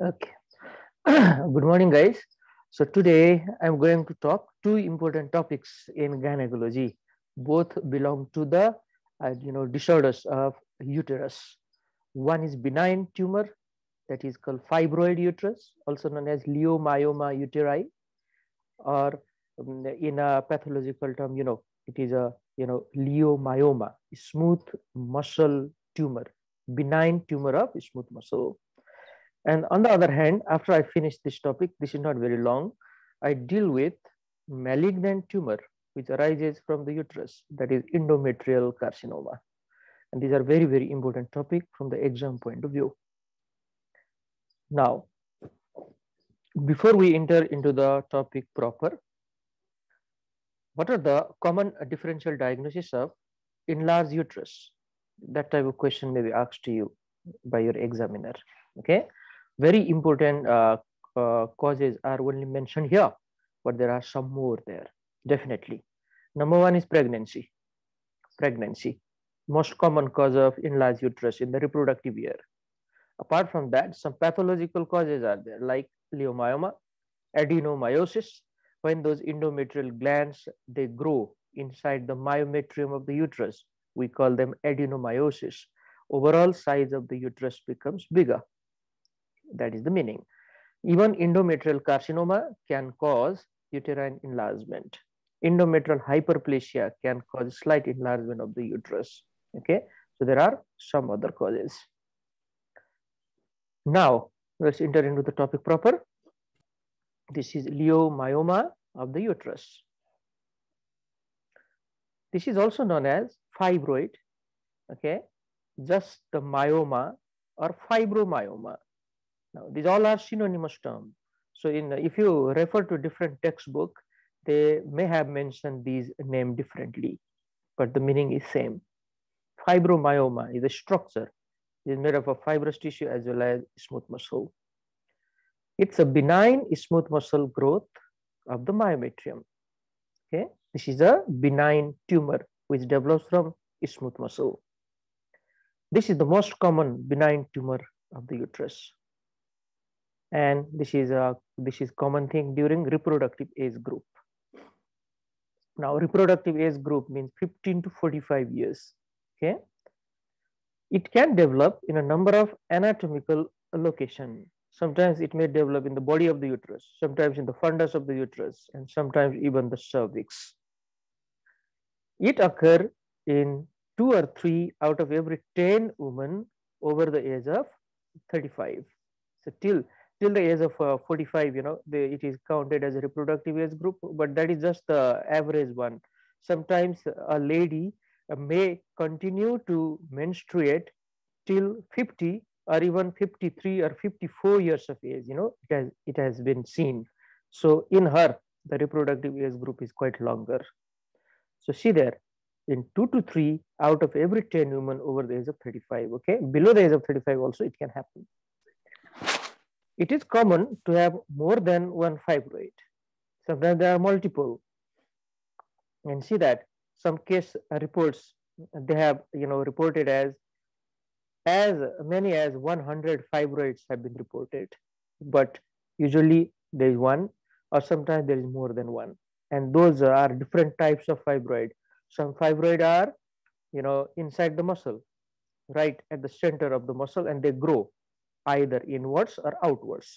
Okay. Good morning, guys. So today I'm going to talk two important topics in gynecology. Both belong to the uh, you know disorders of uterus. One is benign tumor that is called fibroid uterus, also known as leiomyoma uteri, or um, in a pathological term, you know, it is a you know leiomyoma, smooth muscle tumor, benign tumor of smooth muscle. And on the other hand, after I finish this topic, this is not very long, I deal with malignant tumor which arises from the uterus, that is endometrial carcinoma. And these are very, very important topic from the exam point of view. Now, before we enter into the topic proper, what are the common differential diagnosis of enlarged uterus? That type of question may be asked to you by your examiner. Okay very important uh, uh, causes are only mentioned here, but there are some more there, definitely. Number one is pregnancy. Pregnancy, most common cause of enlarged uterus in the reproductive year. Apart from that, some pathological causes are there, like leiomyoma, adenomyosis, when those endometrial glands, they grow inside the myometrium of the uterus. We call them adenomyosis. Overall size of the uterus becomes bigger that is the meaning. Even endometrial carcinoma can cause uterine enlargement. Endometrial hyperplasia can cause slight enlargement of the uterus. Okay, so there are some other causes. Now, let's enter into the topic proper. This is leiomyoma of the uterus. This is also known as fibroid, okay, just the myoma or fibromyoma. Now, these all are synonymous terms. So, in if you refer to different textbook, they may have mentioned these name differently, but the meaning is same. Fibromyoma is a structure. It is made up of fibrous tissue as well as smooth muscle. It's a benign smooth muscle growth of the myometrium. Okay, this is a benign tumor which develops from smooth muscle. This is the most common benign tumor of the uterus and this is a this is common thing during reproductive age group. Now reproductive age group means 15 to 45 years okay? It can develop in a number of anatomical location. Sometimes it may develop in the body of the uterus sometimes in the fundus of the uterus and sometimes even the cervix. It occur in two or three out of every 10 women over the age of 35 so till till the age of uh, 45 you know it is counted as a reproductive age group but that is just the average one. Sometimes a lady uh, may continue to menstruate till 50 or even 53 or 54 years of age you know it has it has been seen. So in her the reproductive age group is quite longer. So see there in 2 to 3 out of every 10 women over the age of 35 okay? Below the age of 35 also it can happen it is common to have more than one fibroid. Sometimes there are multiple. And see that some case reports they have you know reported as as many as 100 fibroids have been reported, but usually there is one or sometimes there is more than one. And those are different types of fibroid. Some fibroid are you know inside the muscle, right at the center of the muscle, and they grow either inwards or outwards.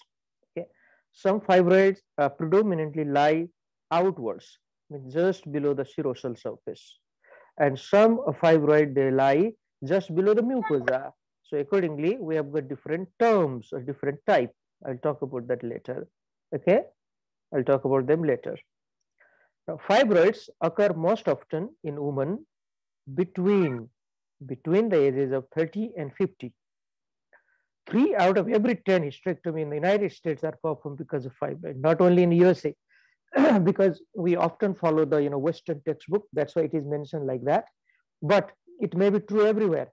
Okay. Some fibroids uh, predominantly lie outwards, just below the serosal surface. And some fibroid, they lie just below the mucosa. So accordingly, we have got different terms or different type. I'll talk about that later. Okay. I'll talk about them later. Now, fibroids occur most often in women between between the ages of 30 and 50 three out of every 10 hysterectomy in the United States are performed because of fibroid, not only in the USA, because we often follow the you know Western textbook. That's why it is mentioned like that. But it may be true everywhere.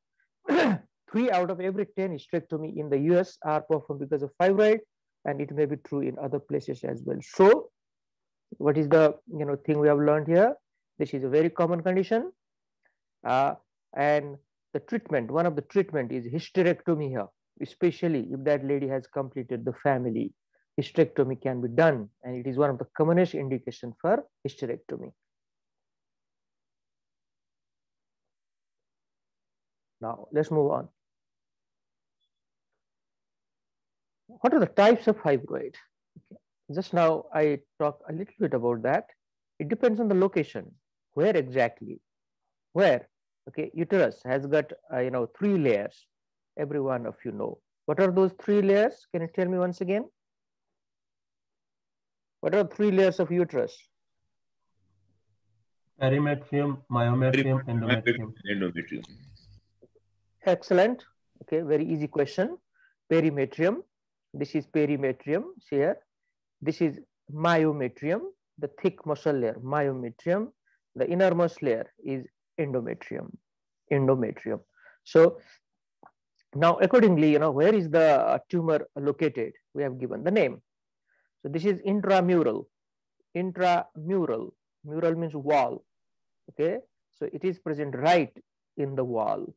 three out of every 10 hysterectomy in the US are performed because of fibroid, and it may be true in other places as well. So, what is the you know thing we have learned here? This is a very common condition, uh, and the treatment. One of the treatment is hysterectomy here especially if that lady has completed the family, hysterectomy can be done and it is one of the commonest indication for hysterectomy. Now let's move on. What are the types of fibroid? Okay. Just now I talked a little bit about that. It depends on the location. Where exactly? Where? Okay, uterus has got uh, you know three layers. Every one of you know. What are those three layers? Can you tell me once again? What are three layers of uterus? Perimetrium, myometrium, endometrium. endometrium. Excellent. Okay, very easy question. Perimetrium. This is perimetrium here. This is myometrium, the thick muscle layer, myometrium. The innermost layer is endometrium, endometrium. So now accordingly, you know, where is the uh, tumor located? We have given the name. So this is intramural, intramural, mural means wall, okay? So it is present right in the wall.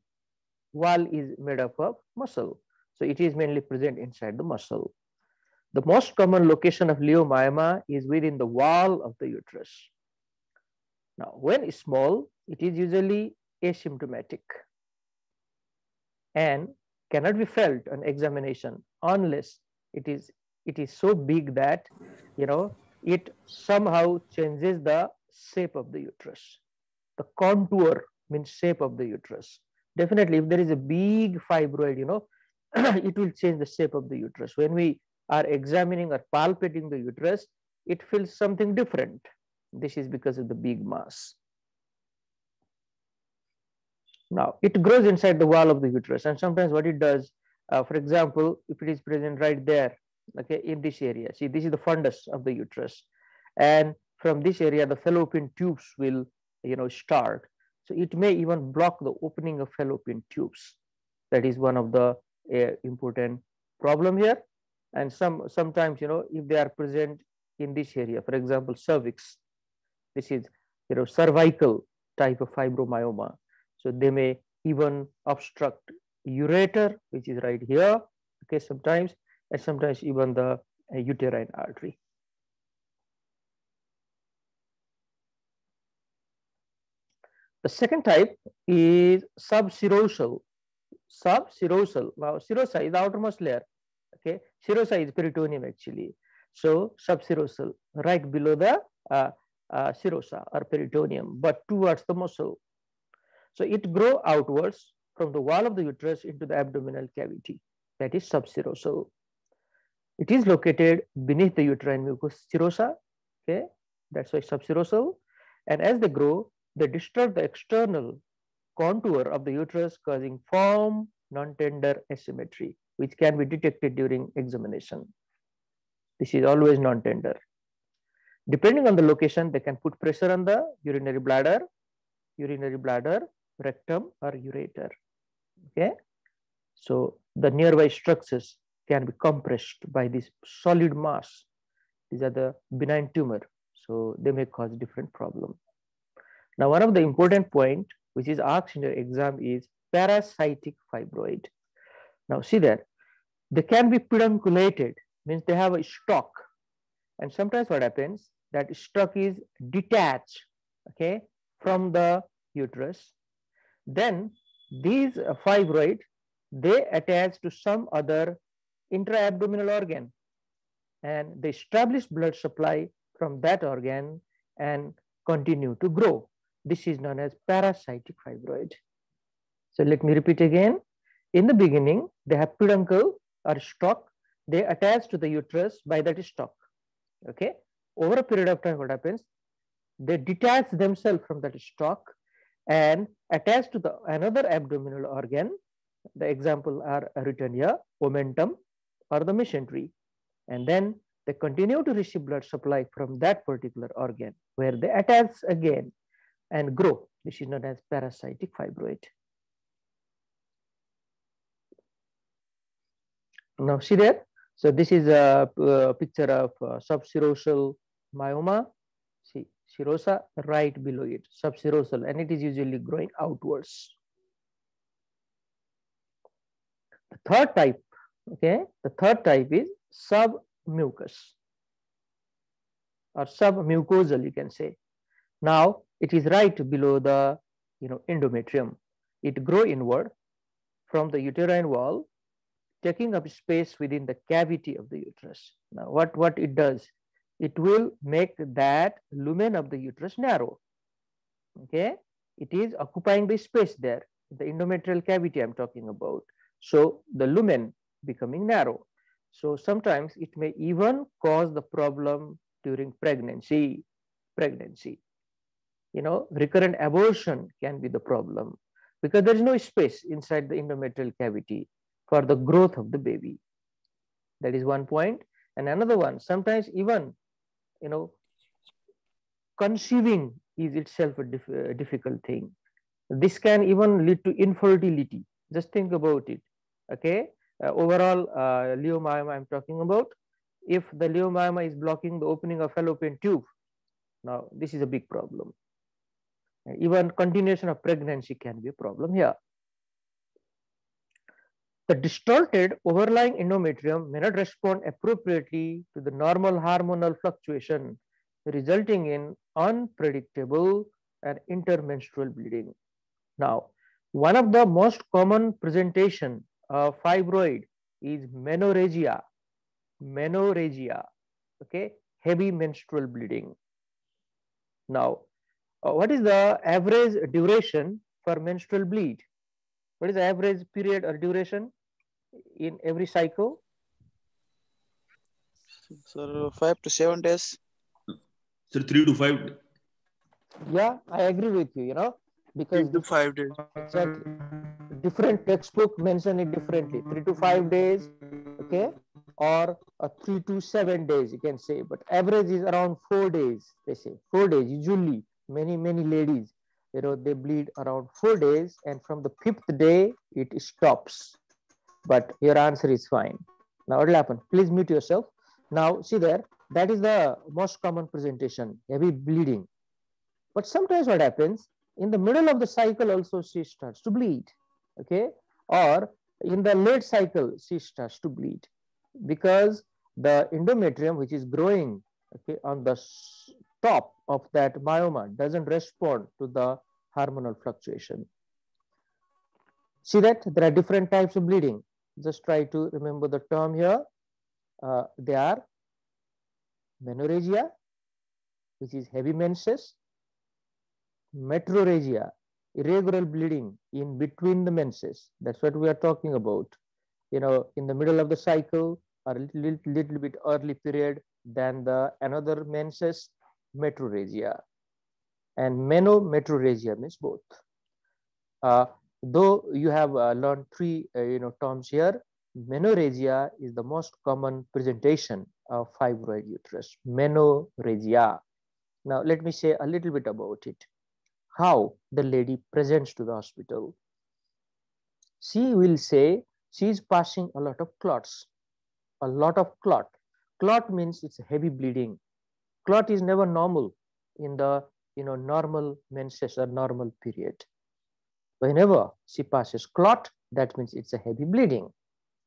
Wall is made up of muscle. So it is mainly present inside the muscle. The most common location of leiomyoma is within the wall of the uterus. Now, when small, it is usually asymptomatic and cannot be felt on examination unless it is it is so big that you know it somehow changes the shape of the uterus. The contour means shape of the uterus. Definitely if there is a big fibroid you know it will change the shape of the uterus. When we are examining or palpating the uterus it feels something different. This is because of the big mass now it grows inside the wall of the uterus and sometimes what it does uh, for example if it is present right there okay in this area see this is the fundus of the uterus and from this area the fallopian tubes will you know start. So it may even block the opening of fallopian tubes. That is one of the uh, important problem here. And some sometimes you know if they are present in this area for example cervix this is you know cervical type of fibromyoma so they may even obstruct ureter which is right here okay sometimes and sometimes even the uh, uterine artery. The second type is subserosal. Subserosal. Now, serosa is the outermost layer. Okay, serosa is peritoneum actually. So, subserosal, right below the uh, uh, serosa or peritoneum, but towards the muscle. So, it grow outwards from the wall of the uterus into the abdominal cavity. That is subserosal. It is located beneath the uterine mucus serosa. Okay, that's why subserosal. And as they grow, they disturb the external contour of the uterus, causing firm, non-tender asymmetry, which can be detected during examination. This is always non-tender. Depending on the location, they can put pressure on the urinary bladder, urinary bladder, rectum, or ureter. Okay, so the nearby structures can be compressed by this solid mass. These are the benign tumor. So they may cause different problem. Now, one of the important point which is asked in your exam is parasitic fibroid. Now see there, they can be pedunculated, means they have a stalk. And sometimes what happens, that stalk is detached, okay, from the uterus. Then these uh, fibroid, they attach to some other intra-abdominal organ and they establish blood supply from that organ and continue to grow. This is known as parasitic fibroid. So let me repeat again. In the beginning, they have peduncle or stalk. They attach to the uterus by that stalk. Okay. Over a period of time, what happens? They detach themselves from that stalk and attach to the another abdominal organ. The example are written here: omentum, or the mesentery. And then they continue to receive blood supply from that particular organ where they attach again and grow. This is known as parasitic fibroid. Now see there. So this is a, a picture of uh, subserosal myoma. Serosa right below it, subserosal, and it is usually growing outwards. The third type Okay, the third type is submucous or submucosal, you can say. Now it is right below the you know endometrium. It grow inward from the uterine wall, taking up space within the cavity of the uterus. Now what what it does, it will make that lumen of the uterus narrow. Okay, it is occupying the space there, the endometrial cavity I'm talking about. So the lumen becoming narrow. So sometimes it may even cause the problem during pregnancy. Pregnancy, you know, recurrent abortion can be the problem because there is no space inside the endometrial cavity for the growth of the baby. That is one point. And another one, sometimes even, you know, conceiving is itself a dif difficult thing. This can even lead to infertility. Just think about it. Okay, uh, overall uh, leiomyoma I'm talking about, if the leiomyoma is blocking the opening of fallopian tube, now this is a big problem. Even continuation of pregnancy can be a problem here. The distorted overlying endometrium may not respond appropriately to the normal hormonal fluctuation, resulting in unpredictable and intermenstrual bleeding. Now, one of the most common presentation of fibroid is menorrhagia. Menorrhagia, okay, heavy menstrual bleeding. Now, uh, what is the average duration for menstrual bleed? What is the average period or duration in every cycle? Sir, five to seven days. Sir, three to five. Yeah, I agree with you, you know, because Three to five days. exactly different textbook mention it differently three to five days okay or a three to seven days you can say but average is around four days they say four days usually many many ladies you know they bleed around four days and from the fifth day it stops but your answer is fine. Now what will happen? Please mute yourself. Now see there that is the most common presentation heavy bleeding. But sometimes what happens in the middle of the cycle also she starts to bleed okay? Or in the late cycle she starts to bleed. Because the endometrium which is growing okay on the top of that myoma doesn't respond to the hormonal fluctuation. See that? There are different types of bleeding just try to remember the term here uh, they are menorrhagia which is heavy menses metrorrhagia irregular bleeding in between the menses. That's what we are talking about. You know, in the middle of the cycle or a little, little bit early period than the another menses, metrorrhagia. And menometrorrhagia means both. Uh, though you have uh, learned three, uh, you know, terms here, menorrhagia is the most common presentation of fibroid uterus, menorrhagia. Now, let me say a little bit about it how the lady presents to the hospital. She will say she is passing a lot of clots, a lot of clot. Clot means it's heavy bleeding. Clot is never normal in the you know normal menses or normal period. Whenever she passes clot, that means it's a heavy bleeding.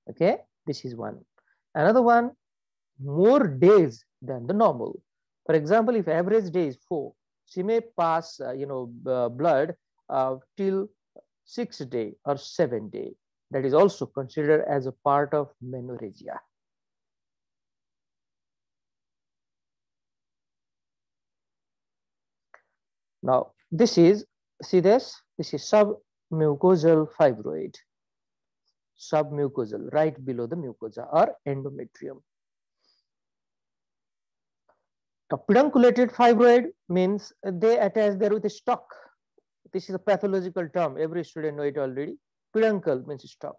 Okay, this is one. Another one, more days than the normal. For example, if average day is four, she may pass, uh, you know, uh, blood uh, till six day or seven day. That is also considered as a part of menorrhagia. Now, this is, see this, this is submucosal fibroid, submucosal, right below the mucosa or endometrium. A pedunculated fibroid means they attach there with a stalk. This is a pathological term. Every student know it already. Peduncle means stalk.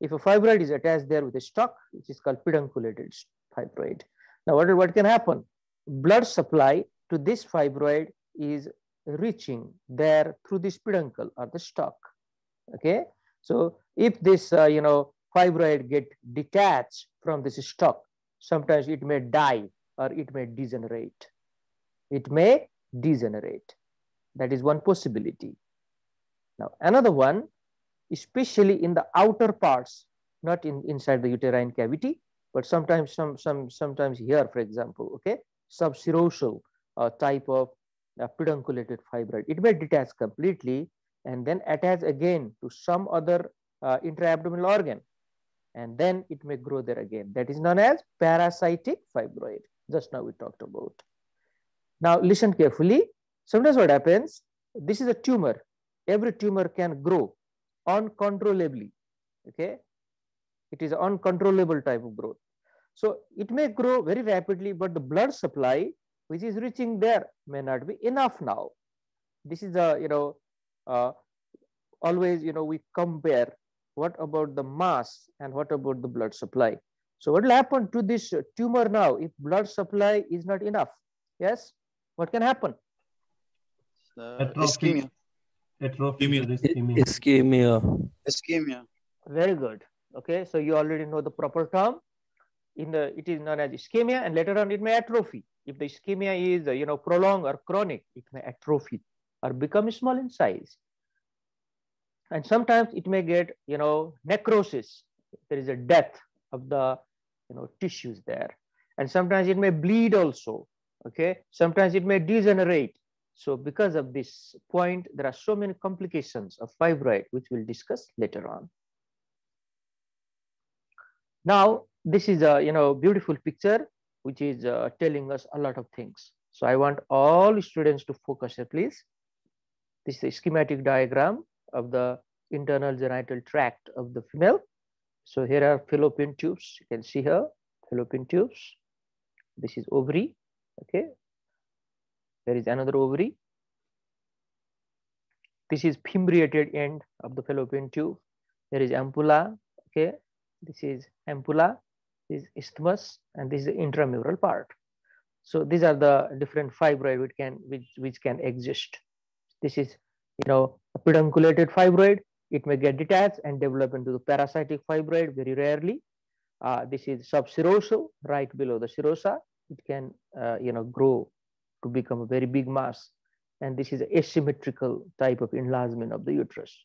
If a fibroid is attached there with a stalk, which is called pedunculated fibroid. Now, what, what can happen? Blood supply to this fibroid is reaching there through this peduncle or the stalk. Okay. So, if this, uh, you know, fibroid get detached from this stalk, sometimes it may die or it may degenerate. It may degenerate. That is one possibility. Now, another one, especially in the outer parts, not in inside the uterine cavity, but sometimes some some sometimes here, for example, okay, subserosal uh, type of uh, pedunculated fibroid. It may detach completely and then attach again to some other uh, intra-abdominal organ, and then it may grow there again. That is known as parasitic fibroid. Just now we talked about. Now listen carefully. Sometimes what happens? This is a tumor. Every tumor can grow uncontrollably. Okay, it is uncontrollable type of growth. So it may grow very rapidly, but the blood supply which is reaching there may not be enough now. This is a, you know, uh, always, you know, we compare what about the mass and what about the blood supply. So what will happen to this tumor now if blood supply is not enough? Yes, what can happen? Uh, Atrophy. ischemia. Atrophy. Ischemia. ischemia. Ischemia. Ischemia. Very good. Okay, so you already know the proper term. In the it is known as ischemia, and later on it may atrophy. If the ischemia is uh, you know prolonged or chronic, it may atrophy or become small in size. And sometimes it may get you know necrosis. There is a death of the you know tissues there, and sometimes it may bleed also. Okay, sometimes it may degenerate. So because of this point, there are so many complications of fibroid, which we'll discuss later on. Now, this is a you know beautiful picture which is uh, telling us a lot of things. So I want all students to focus here, please. This is a schematic diagram of the internal genital tract of the female. So here are fallopian tubes. You can see here fallopian tubes. This is ovary. Okay. There is another ovary. This is fimbriated end of the fallopian tube. There is ampulla. Okay. This is ampulla is isthmus and this is the intramural part. So these are the different fibroid which can which, which can exist. This is you know a pedunculated fibroid. It may get detached and develop into the parasitic fibroid very rarely. Uh, this is subserosal right below the serosa. It can uh, you know grow to become a very big mass. And this is asymmetrical type of enlargement of the uterus.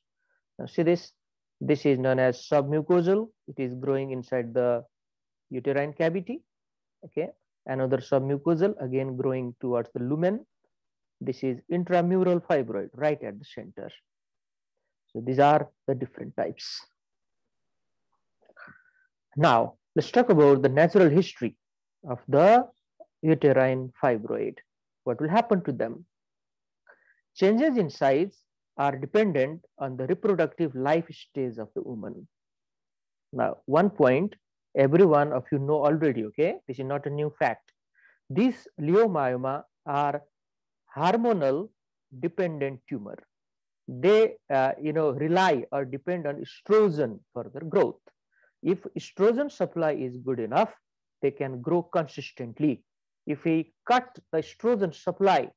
Now see this, this is known as submucosal. It is growing inside the uterine cavity. Okay, another submucosal again growing towards the lumen. This is intramural fibroid right at the center. So these are the different types. Now let's talk about the natural history of the uterine fibroid. What will happen to them? Changes in size are dependent on the reproductive life stage of the woman. Now, one point every one of you know already, okay? This is not a new fact. These leiomyoma are hormonal dependent tumor. They, uh, you know, rely or depend on estrogen for their growth. If estrogen supply is good enough, they can grow consistently. If we cut the estrogen supply,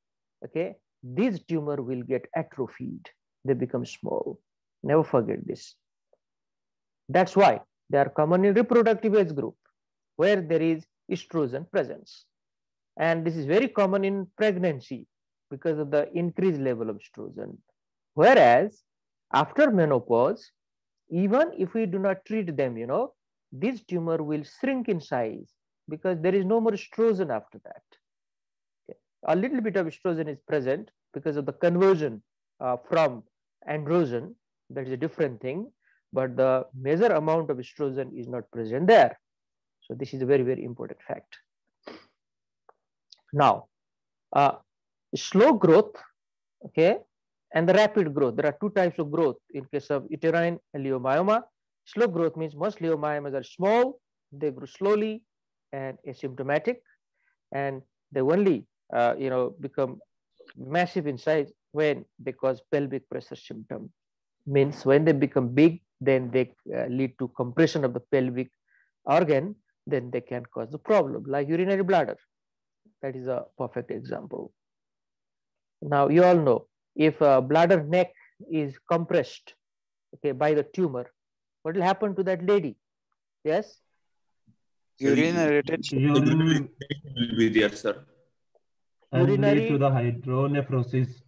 okay, this tumor will get atrophied. They become small. Never forget this. That's why they are common in reproductive age group where there is estrogen presence. And this is very common in pregnancy because of the increased level of estrogen. Whereas after menopause, even if we do not treat them, you know, this tumor will shrink in size because there is no more estrogen after that. A little bit of estrogen is present because of the conversion uh, from androgen. That is a different thing, but the major amount of estrogen is not present there. So this is a very, very important fact. Now, uh, slow growth, okay, and the rapid growth. There are two types of growth in case of uterine leiomyoma. Slow growth means most leiomyomas are small, they grow slowly and asymptomatic, and they only, uh, you know, become massive in size when they cause pelvic pressure symptom. Means when they become big, then they uh, lead to compression of the pelvic organ, then they can cause the problem like urinary bladder. That is a perfect example. Now you all know if a bladder neck is compressed okay, by the tumor, what will happen to that lady? Yes? Urinary retention. Will be there, sir. and Urinary- to the hydronephrosis.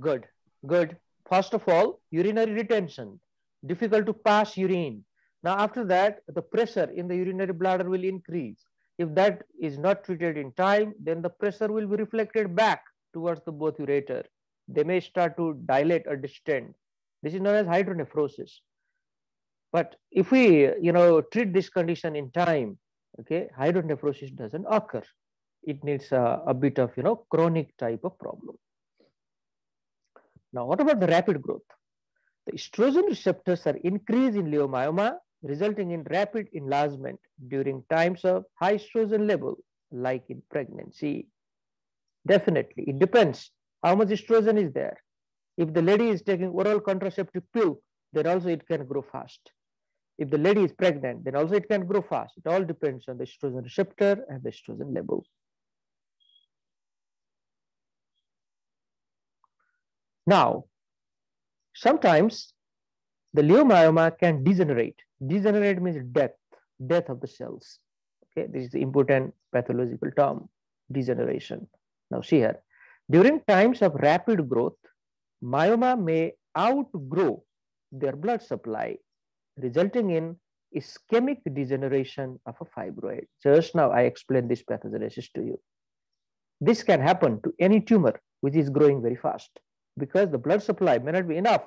Good, good. First of all, urinary retention, difficult to pass urine. Now, after that, the pressure in the urinary bladder will increase. If that is not treated in time, then the pressure will be reflected back towards the both ureter. They may start to dilate or distend. This is known as hydronephrosis. But if we, you know, treat this condition in time, okay, hydronephrosis doesn't occur. It needs a, a bit of, you know, chronic type of problem. Now, what about the rapid growth? The estrogen receptors are increased in leiomyoma, resulting in rapid enlargement during times of high estrogen level, like in pregnancy. Definitely, it depends how much estrogen is there. If the lady is taking oral contraceptive pill, then also it can grow fast. If the lady is pregnant, then also it can grow fast. It all depends on the estrogen receptor and the estrogen level. Now, sometimes the leiomyoma can degenerate. Degenerate means death, death of the cells. Okay, this is the important pathological term, degeneration. Now, see here, during times of rapid growth, myoma may outgrow their blood supply, resulting in ischemic degeneration of a fibroid. Just now I explained this pathogenesis to you. This can happen to any tumor which is growing very fast because the blood supply may not be enough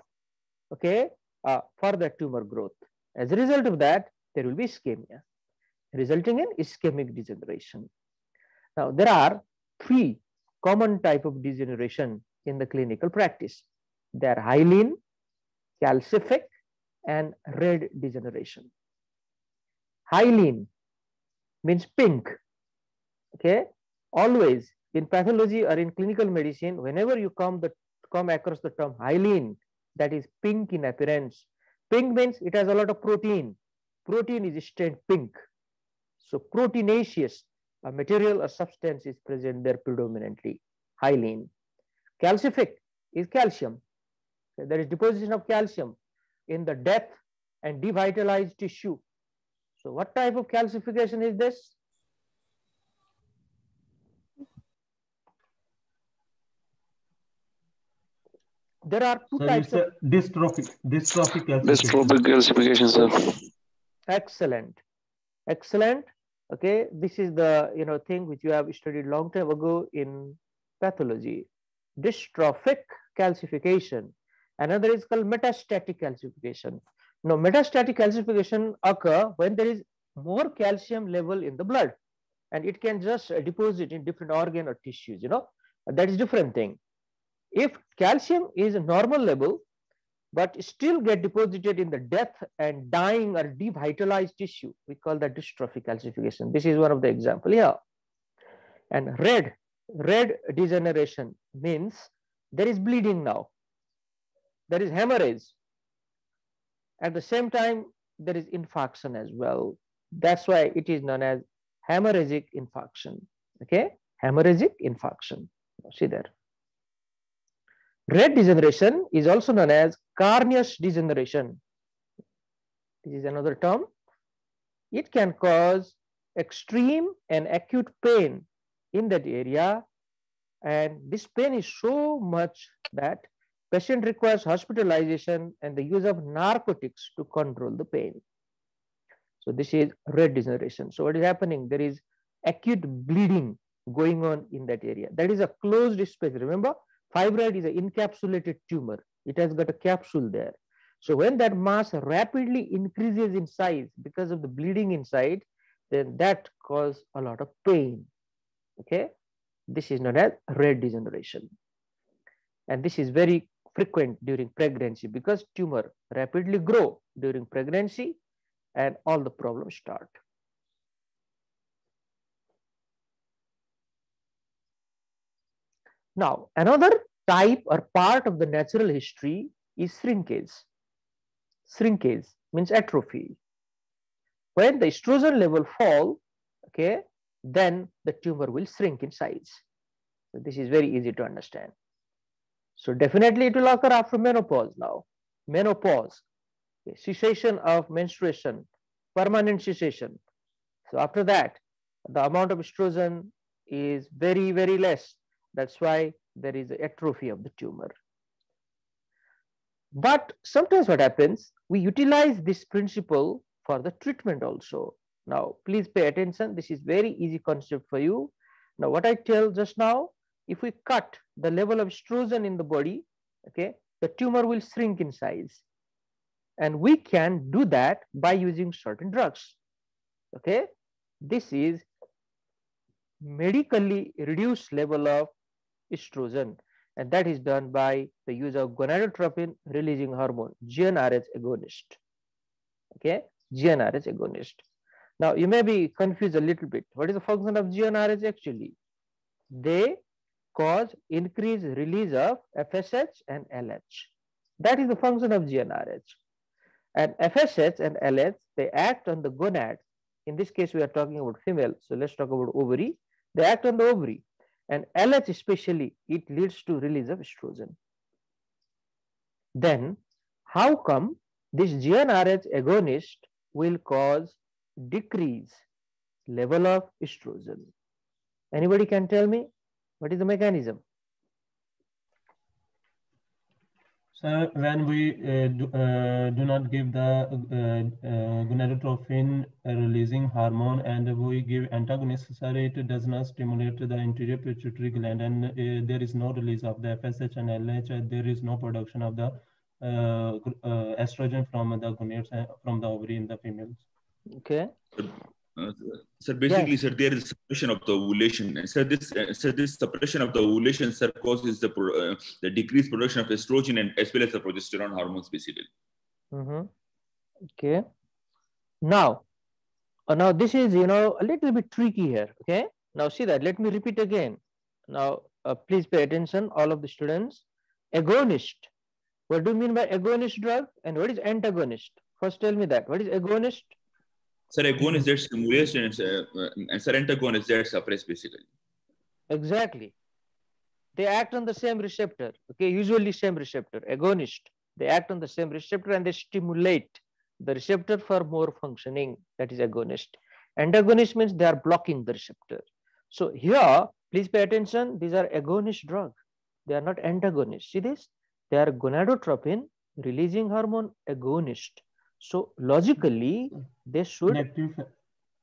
okay, uh, for that tumor growth. As a result of that, there will be ischemia, resulting in ischemic degeneration. Now, there are three common type of degeneration in the clinical practice. They are hyaline, calcific, and red degeneration. Hyaline means pink. Okay, always in pathology or in clinical medicine, whenever you come the come across the term hyaline, that is pink in appearance. Pink means it has a lot of protein. Protein is stained pink. So proteinaceous a material or substance is present there predominantly, hyaline. Calcific is calcium. There is deposition of calcium in the death and devitalized tissue. So what type of calcification is this? There are two Sir, types of dystrophic, dystrophic calcification. Dystrophic calcification, sir. excellent. Excellent. Okay this is the you know thing which you have studied long time ago in pathology. Dystrophic calcification. Another is called metastatic calcification. Now metastatic calcification occur when there is more calcium level in the blood and it can just deposit in different organ or tissues you know. That is different thing if calcium is normal level but still get deposited in the death and dying or devitalized tissue. We call that dystrophic calcification. This is one of the example here. And red, red degeneration means there is bleeding now. There is hemorrhage. At the same time, there is infarction as well. That's why it is known as hemorrhagic infarction. Okay, hemorrhagic infarction. See there. Red degeneration is also known as carneous degeneration. This is another term. It can cause extreme and acute pain in that area. And this pain is so much that patient requires hospitalization and the use of narcotics to control the pain. So this is red degeneration. So what is happening? There is acute bleeding going on in that area. That is a closed space. Remember, Fibroid is an encapsulated tumor. It has got a capsule there. So when that mass rapidly increases in size because of the bleeding inside, then that causes a lot of pain. Okay, this is known as red degeneration. And this is very frequent during pregnancy because tumor rapidly grow during pregnancy and all the problems start. Now, another type or part of the natural history is shrinkage. Shrinkage means atrophy. When the estrogen level fall, okay, then the tumor will shrink in size. So this is very easy to understand. So definitely it will occur after menopause now. Menopause, okay, cessation of menstruation, permanent cessation. So after that, the amount of estrogen is very, very less. That's why there is atrophy of the tumor. But sometimes what happens, we utilize this principle for the treatment also. Now, please pay attention. This is very easy concept for you. Now, what I tell just now, if we cut the level of estrogen in the body, okay, the tumor will shrink in size. And we can do that by using certain drugs. Okay, this is medically reduced level of estrogen and that is done by the use of gonadotropin releasing hormone GnRH agonist. Okay? GnRH agonist. Now you may be confused a little bit. What is the function of GnRH actually? They cause increased release of FSH and LH that is the function of GnRH and FSH and LH they act on the gonad. In this case we are talking about female. So let's talk about ovary. They act on the ovary and LH especially, it leads to release of estrogen. Then how come this GnRH agonist will cause decrease level of estrogen? Anybody can tell me what is the mechanism? So when we uh, do, uh, do not give the uh, uh gonadotropin releasing hormone and we give antagonist, it does not stimulate the anterior pituitary gland and uh, there is no release of the FSH and LH, there is no production of the estrogen from the gonads, from the ovary in the females. Okay. Uh, so basically, yes. sir, there is suppression of the ovulation. And so this, uh, so this suppression of the ovulation, sir, causes the uh, the decreased production of estrogen and as well as the progesterone hormones, basically. Mm -hmm. Okay. Now, uh, now this is you know a little bit tricky here. Okay. Now see that. Let me repeat again. Now, uh, please pay attention, all of the students. Agonist. What do you mean by agonist drug? And what is antagonist? First, tell me that. What is agonist? Sir, agonist that stimulates and, uh, antagonist that suppress basically. Exactly. They act on the same receptor. Okay, usually same receptor. Agonist. They act on the same receptor and they stimulate the receptor for more functioning. That is agonist. Antagonist means they are blocking the receptor. So here, please pay attention. These are agonist drug. They are not antagonists. See this? They are gonadotropin releasing hormone agonist. So logically, they should negative,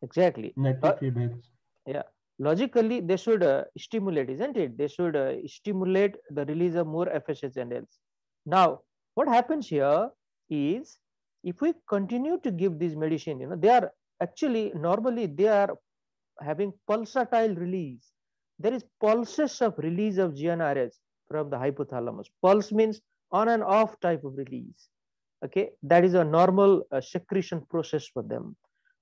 exactly negative uh, feedbacks. Yeah, logically they should uh, stimulate, isn't it? They should uh, stimulate the release of more FSH and Ls. Now, what happens here is if we continue to give this medicine, you know, they are actually normally they are having pulsatile release. There is pulses of release of GnRH from the hypothalamus. Pulse means on and off type of release okay that is a normal uh, secretion process for them.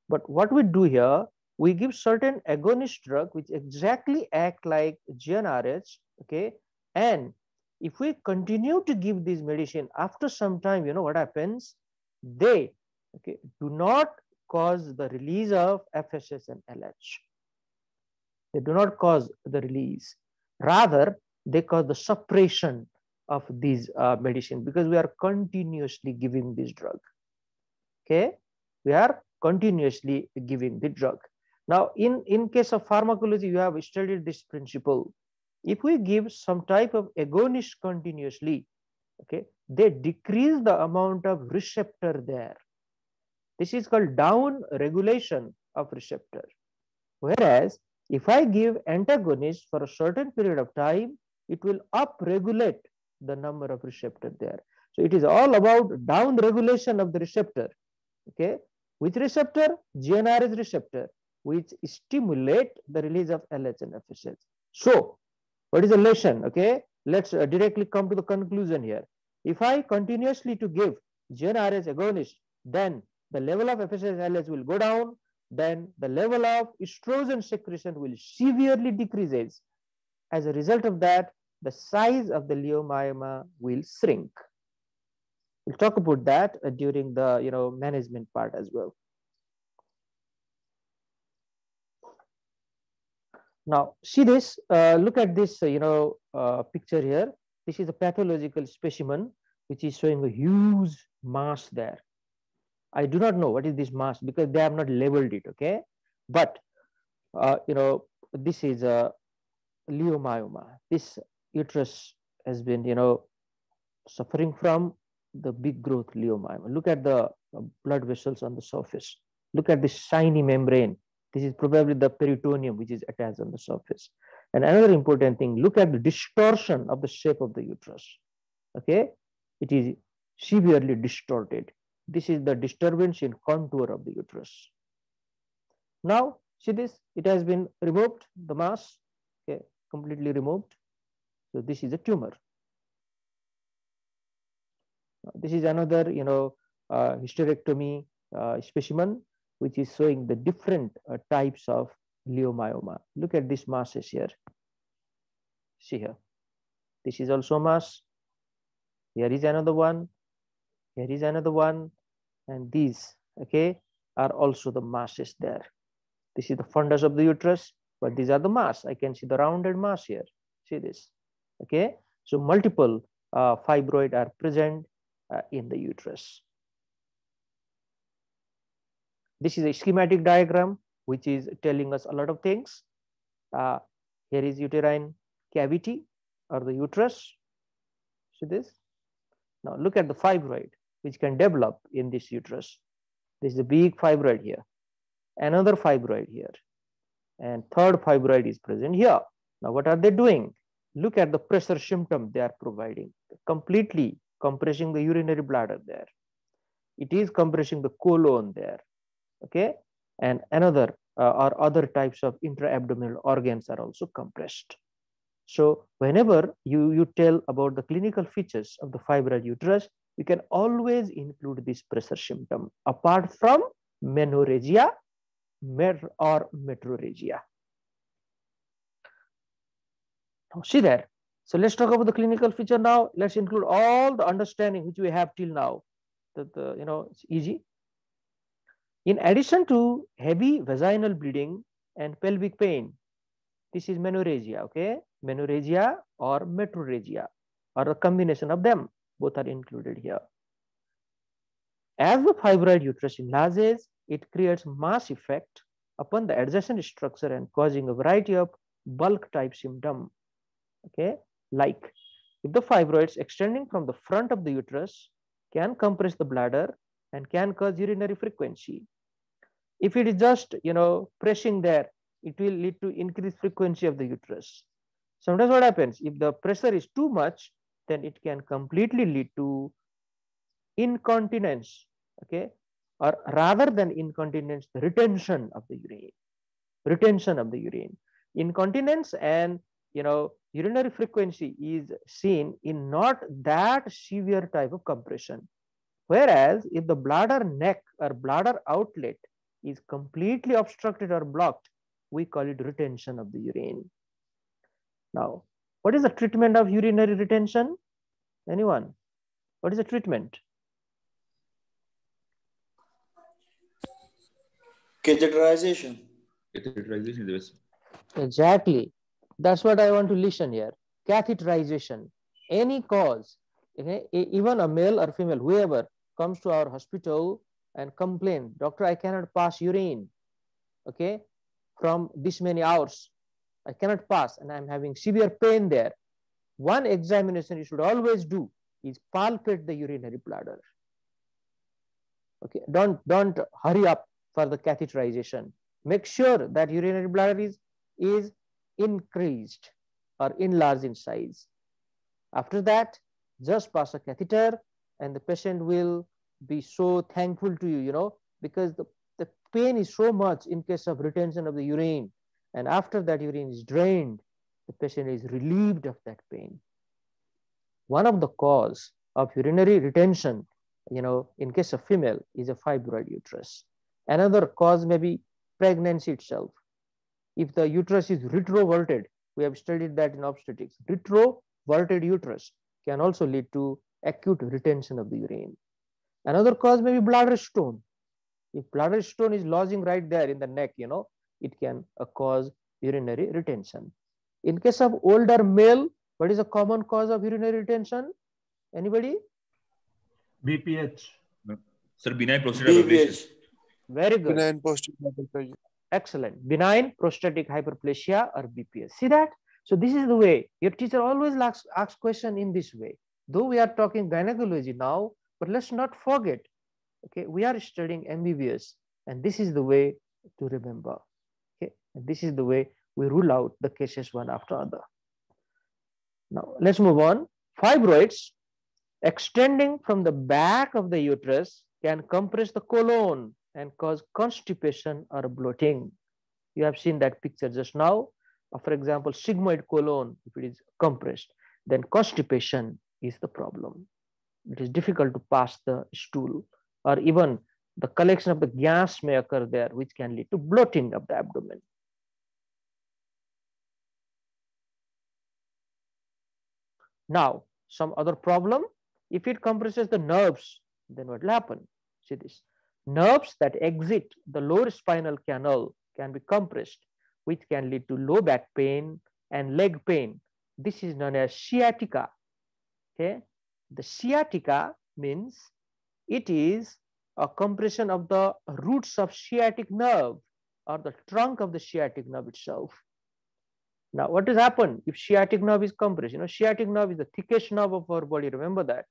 But what we do here we give certain agonist drug which exactly act like GnRH okay? And if we continue to give this medicine after some time you know what happens? They okay do not cause the release of FSH and LH they do not cause the release. Rather they cause the suppression of these uh, medicine because we are continuously giving this drug. Okay? We are continuously giving the drug. Now in in case of pharmacology you have studied this principle. If we give some type of agonist continuously okay they decrease the amount of receptor there. This is called down regulation of receptor. Whereas if i give antagonist for a certain period of time it will up regulate the number of receptor there. So it is all about down regulation of the receptor. Okay, which receptor? GnRH receptor, which stimulate the release of LH and FSH. So what is the lesson? Okay, let's uh, directly come to the conclusion here. If I continuously to give GnRH agonist, then the level of FSH LH will go down. Then the level of estrogen secretion will severely decreases. As a result of that, the size of the leiomyoma will shrink. We'll talk about that uh, during the you know management part as well. Now, see this, uh, look at this, uh, you know, uh, picture here. This is a pathological specimen, which is showing a huge mass there. I do not know what is this mass because they have not labeled it, okay? But, uh, you know, this is a leiomyoma. This uterus has been, you know, suffering from the big growth leiomyoma. Look at the uh, blood vessels on the surface. Look at this shiny membrane. This is probably the peritoneum which is attached on the surface. And another important thing, look at the distortion of the shape of the uterus. Okay, it is severely distorted. This is the disturbance in contour of the uterus. Now, see this, it has been removed, the mass, okay, completely removed. So this is a tumor. This is another, you know, uh, hysterectomy uh, specimen, which is showing the different uh, types of leiomyoma. Look at these masses here. See here. This is also mass. Here is another one. Here is another one. And these, okay, are also the masses there. This is the fundus of the uterus, but these are the mass. I can see the rounded mass here. See this, okay? So multiple uh, fibroid are present uh, in the uterus. This is a schematic diagram, which is telling us a lot of things. Uh, here is uterine cavity or the uterus. See this? Now look at the fibroid, which can develop in this uterus. This is a big fibroid here, another fibroid here, and third fibroid is present here. Now what are they doing? Look at the pressure symptom they are providing, completely compressing the urinary bladder there. It is compressing the colon there, okay? And another uh, or other types of intra-abdominal organs are also compressed. So whenever you, you tell about the clinical features of the fibroid uterus, you can always include this pressure symptom apart from menorrhagia or metrorrhagia. Now see there. So let's talk about the clinical feature now. Let's include all the understanding which we have till now. That the, you know it's easy. In addition to heavy vaginal bleeding and pelvic pain, this is menorrhagia, okay? Menorrhagia or metrorrhagia or a combination of them. Both are included here. As the fibroid uterus enlarges, it creates mass effect upon the adjacent structure and causing a variety of bulk type symptom. Okay, like if the fibroids extending from the front of the uterus can compress the bladder and can cause urinary frequency. If it is just, you know, pressing there, it will lead to increased frequency of the uterus. Sometimes what happens, if the pressure is too much, then it can completely lead to incontinence, okay? Or rather than incontinence, the retention of the urine, retention of the urine. Incontinence and, you know, urinary frequency is seen in not that severe type of compression. Whereas if the bladder neck or bladder outlet is completely obstructed or blocked, we call it retention of the urine. Now, what is the treatment of urinary retention? Anyone? What is the treatment? Catheterization. Catheterization is Exactly. That's what I want to listen here. Catheterization. Any cause, okay, even a male or female, whoever comes to our hospital and complain, doctor, I cannot pass urine, okay, from this many hours. I cannot pass and I'm having severe pain there. One examination you should always do is palpate the urinary bladder. Okay, don't, don't hurry up for the catheterization. Make sure that urinary bladder is, is increased or enlarged in size. After that, just pass a catheter and the patient will be so thankful to you, you know, because the, the pain is so much in case of retention of the urine. And after that urine is drained, the patient is relieved of that pain. One of the cause of urinary retention, you know, in case of female is a fibroid uterus. Another cause may be pregnancy itself. If the uterus is retroverted, we have studied that in obstetrics, retroverted uterus can also lead to acute retention of the urine. Another cause may be bladder stone. If bladder stone is lodging right there in the neck, you know, it can uh, cause urinary retention. In case of older male, what is a common cause of urinary retention? Anybody? BPH. Sir, benign prostatic hyperplasia. Very good. Benign prostatic hyperplasia. Excellent. Benign prostatic hyperplasia or BPH. See that? So this is the way your teacher always asks, asks question in this way. Though we are talking gynecology now, But let's not forget, okay, we are studying MBBS and this is the way to remember. Okay, and this is the way we rule out the cases one after other. Now let's move on. Fibroids extending from the back of the uterus can compress the colon and cause constipation or bloating. You have seen that picture just now. Uh, for example, sigmoid colon, if it is compressed, then constipation is the problem. It is difficult to pass the stool or even the collection of the gas may occur there, which can lead to bloating of the abdomen. Now, some other problem, if it compresses the nerves, then what will happen? See this, nerves that exit the lower spinal canal can be compressed, which can lead to low back pain and leg pain. This is known as sciatica. Okay, the sciatica means it is a compression of the roots of sciatic nerve or the trunk of the sciatic nerve itself. Now, what has happened if sciatic nerve is compressed? You know, sciatic nerve is the thickest nerve of our body. Remember that.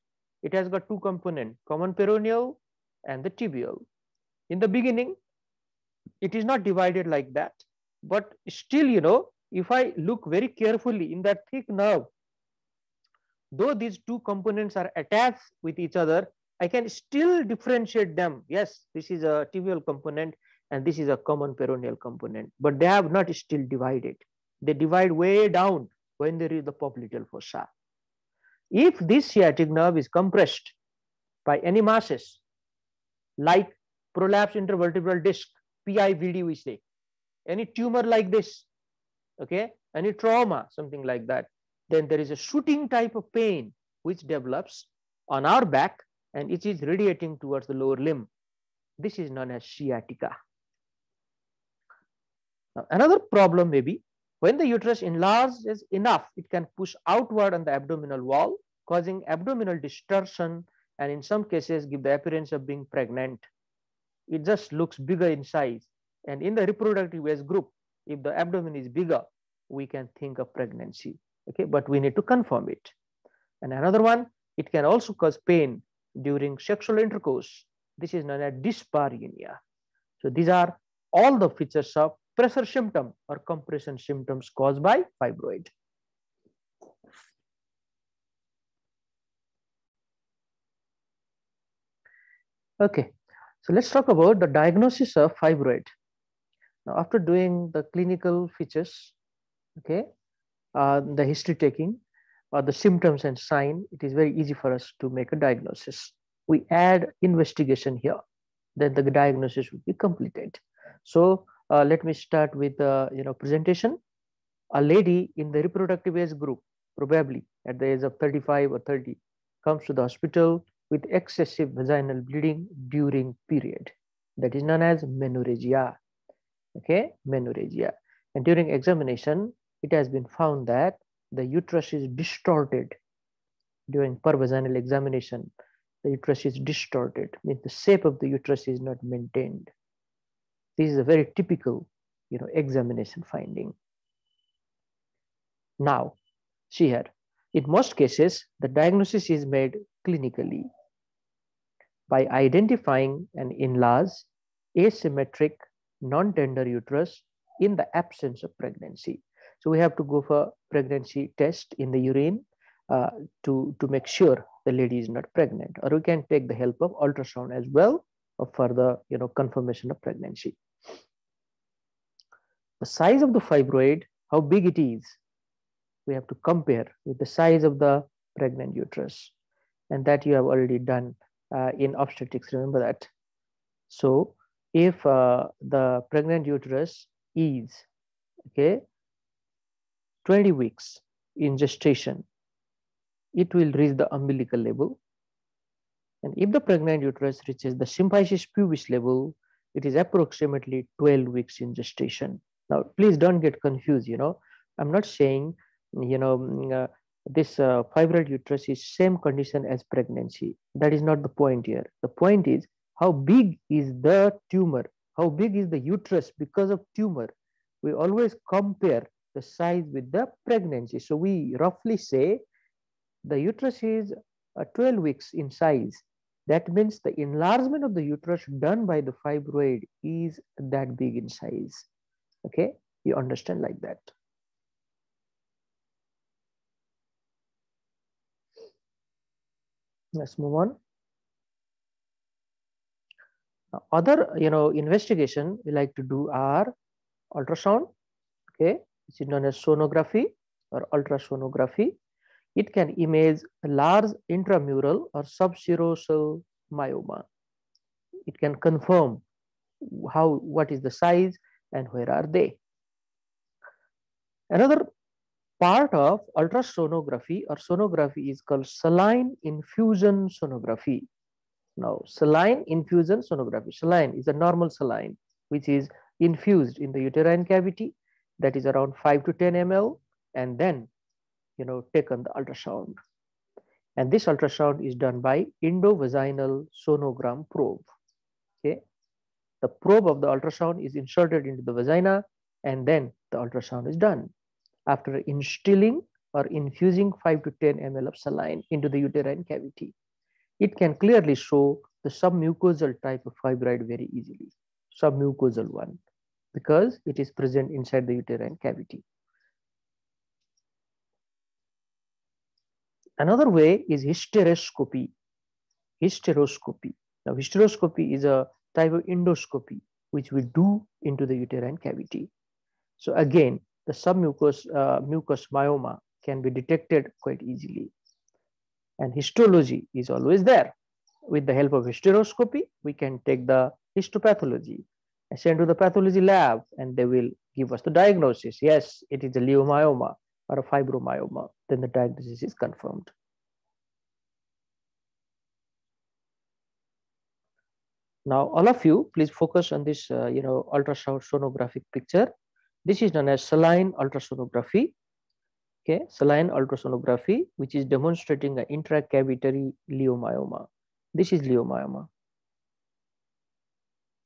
It has got two components, common peroneal and the tibial. In the beginning, it is not divided like that. But still, you know, if I look very carefully in that thick nerve, though these two components are attached with each other, I can still differentiate them. Yes, this is a tibial component and this is a common peroneal component, but they have not still divided. They divide way down when there is the popliteal fossa. If this sciatic nerve is compressed by any masses, like prolapse intervertebral disc, PIVD we say, any tumor like this, okay, any trauma, something like that, then there is a shooting type of pain which develops on our back and it is radiating towards the lower limb. This is known as sciatica. Now, another problem may be when the uterus enlarges enough, it can push outward on the abdominal wall, causing abdominal distortion and in some cases give the appearance of being pregnant. It just looks bigger in size. And in the reproductive age group, if the abdomen is bigger, we can think of pregnancy. Okay, but we need to confirm it. And another one, it can also cause pain during sexual intercourse. This is known as dyspareunia. So these are all the features of pressure symptom or compression symptoms caused by fibroid. Okay, so let's talk about the diagnosis of fibroid. Now, after doing the clinical features, okay, uh, the history taking, or the symptoms and sign, it is very easy for us to make a diagnosis. We add investigation here, then the diagnosis would be completed. So uh, let me start with the you know presentation. A lady in the reproductive age group, probably at the age of 35 or 30, comes to the hospital with excessive vaginal bleeding during period. That is known as menorrhagia. Okay, menorrhagia. And during examination, it has been found that the uterus is distorted during pervaginal examination. The uterus is distorted, means the shape of the uterus is not maintained. This is a very typical, you know, examination finding. Now, see here, in most cases, the diagnosis is made clinically by identifying an enlarged, asymmetric, non-tender uterus in the absence of pregnancy. So we have to go for pregnancy test in the urine uh, to, to make sure the lady is not pregnant, or we can take the help of ultrasound as well for the you know confirmation of pregnancy. The size of the fibroid, how big it is, we have to compare with the size of the pregnant uterus. And that you have already done uh, in obstetrics, remember that. So if uh, the pregnant uterus is, okay, 20 weeks in gestation, it will reach the umbilical level. And if the pregnant uterus reaches the symphysis pubis level, it is approximately 12 weeks in gestation. Now, please don't get confused, you know, I'm not saying, you know, mm, uh, this uh, fibroid uterus is same condition as pregnancy. That is not the point here. The point is how big is the tumor? How big is the uterus because of tumor? We always compare the size with the pregnancy. So we roughly say the uterus is uh, 12 weeks in size that means the enlargement of the uterus done by the fibroid is that big in size. Okay, you understand like that. Let's move on. Other, you know, investigation we like to do are ultrasound, okay, which is known as sonography or ultrasonography. It can image a large intramural or subserosal myoma. It can confirm how what is the size and where are they. Another part of ultrasonography or sonography is called saline infusion sonography. Now, saline infusion sonography. Saline is a normal saline which is infused in the uterine cavity that is around 5 to 10 ml and then you know taken the ultrasound and this ultrasound is done by endovaginal sonogram probe okay the probe of the ultrasound is inserted into the vagina and then the ultrasound is done after instilling or infusing 5 to 10 ml of saline into the uterine cavity it can clearly show the submucosal type of fibroid very easily submucosal one because it is present inside the uterine cavity Another way is hysteroscopy. Hysteroscopy. Now, hysteroscopy is a type of endoscopy which we do into the uterine cavity. So again, the submucous uh, mucous myoma can be detected quite easily. And histology is always there. With the help of hysteroscopy, we can take the histopathology send to the pathology lab and they will give us the diagnosis. Yes, it is a leiomyoma or a fibromyoma, then the diagnosis is confirmed. Now, all of you, please focus on this, uh, you know, ultrasound sonographic picture. This is known as saline ultrasonography. Okay, saline ultrasonography, which is demonstrating an intracavitary leiomyoma. This is leiomyoma.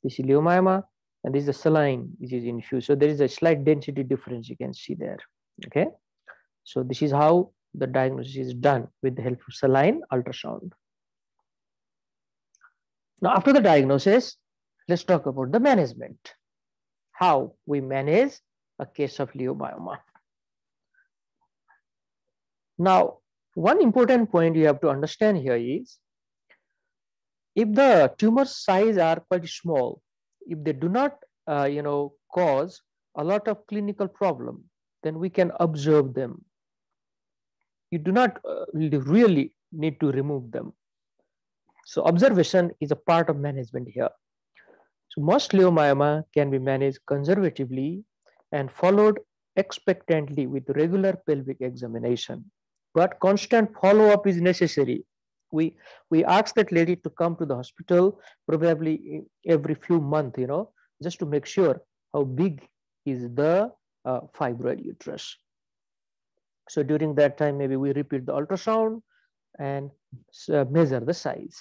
This is leiomyoma, and this is the saline which is infused. So there is a slight density difference you can see there. Okay. So this is how the diagnosis is done with the help of saline ultrasound. Now, after the diagnosis, let's talk about the management. How we manage a case of leiomyoma. Now, one important point you have to understand here is if the tumor size are quite small, if they do not, uh, you know, cause a lot of clinical problem, then we can observe them you do not uh, really need to remove them. So observation is a part of management here. So most leiomyoma can be managed conservatively and followed expectantly with regular pelvic examination. But constant follow-up is necessary. We, we ask that lady to come to the hospital probably every few months, you know, just to make sure how big is the uh, fibroid uterus. So during that time, maybe we repeat the ultrasound and uh, measure the size.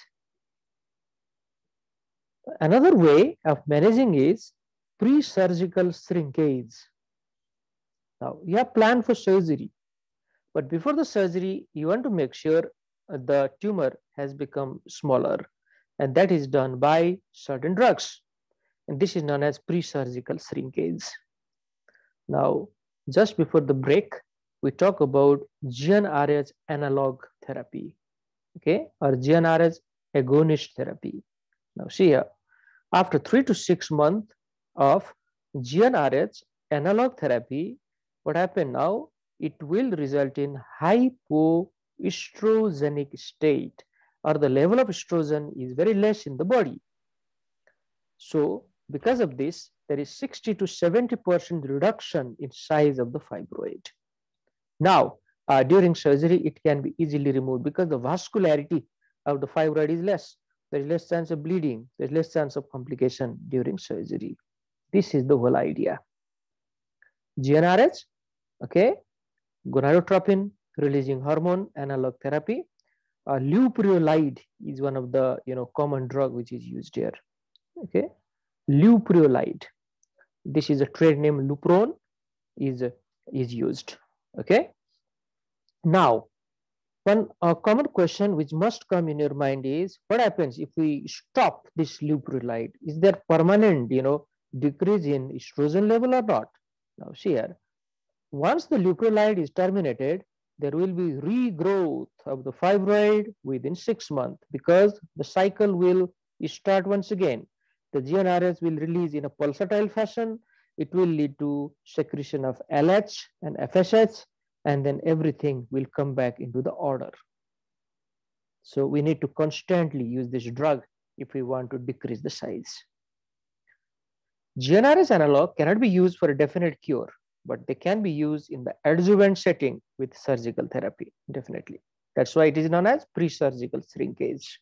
Another way of managing is pre-surgical shrinkage. Now, you have planned for surgery, but before the surgery, you want to make sure the tumor has become smaller, and that is done by certain drugs. And this is known as pre-surgical shrinkage. Now, just before the break, we talk about GnRH analog therapy, okay, or GnRH agonist therapy. Now see here, after three to six months of GnRH analog therapy, what happened now? It will result in hypoestrogenic state or the level of estrogen is very less in the body. So because of this, there is 60 to 70% reduction in size of the fibroid. Now, uh, during surgery, it can be easily removed because the vascularity of the fibroid is less. There is less chance of bleeding. There's less chance of complication during surgery. This is the whole idea. GnRH, okay, gonadotropin releasing hormone analog therapy. Uh, leuprolide is one of the you know common drug which is used here. Okay, leuprolide. This is a trade name. Lupron is is used. Okay. Now, one uh, common question which must come in your mind is what happens if we stop this leuprolide? Is there permanent, you know, decrease in estrogen level or not? Now, see here, once the leuprolide is terminated, there will be regrowth of the fibroid within six months because the cycle will start once again. The GnRH will release in a pulsatile fashion. It will lead to secretion of LH and FSH, and then everything will come back into the order. So we need to constantly use this drug if we want to decrease the size. GnRH analog cannot be used for a definite cure but they can be used in the adjuvant setting with surgical therapy, definitely. That's why it is known as pre-surgical shrinkage.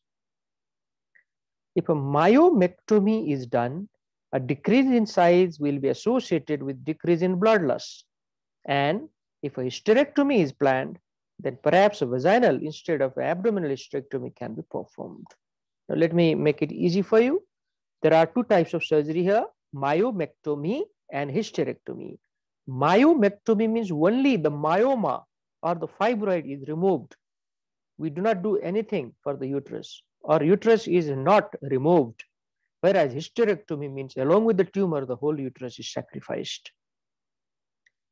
If a myomectomy is done, a decrease in size will be associated with decrease in blood loss. And if a hysterectomy is planned, then perhaps a vaginal instead of abdominal hysterectomy can be performed. Now let me make it easy for you. There are two types of surgery here, myomectomy and hysterectomy. Myomectomy means only the myoma or the fibroid is removed. We do not do anything for the uterus or uterus is not removed. Whereas hysterectomy means along with the tumor, the whole uterus is sacrificed.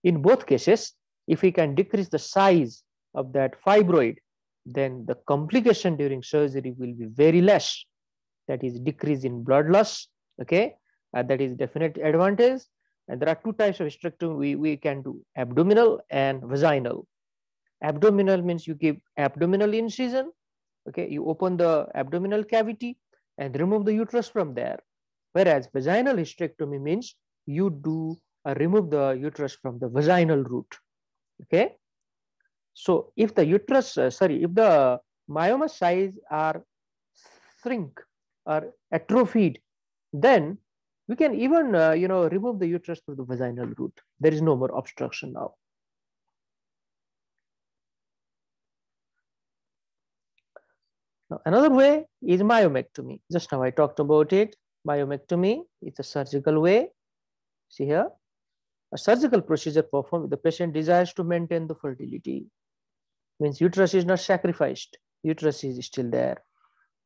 In both cases, if we can decrease the size of that fibroid, then the complication during surgery will be very less. That is decrease in blood loss, okay? Uh, that is definite advantage and there are two types of hysterectomy we, we can do, abdominal and vaginal. Abdominal means you give abdominal incision, okay? You open the abdominal cavity and remove the uterus from there. Whereas vaginal hysterectomy means you do uh, remove the uterus from the vaginal route, okay? So if the uterus, uh, sorry, if the myoma size are shrink or atrophied, then we can even, uh, you know, remove the uterus through the vaginal route. There is no more obstruction now. Now, another way is myomectomy. Just now I talked about it. Myomectomy is a surgical way. See here, a surgical procedure performed if the patient desires to maintain the fertility. Means uterus is not sacrificed. Uterus is still there.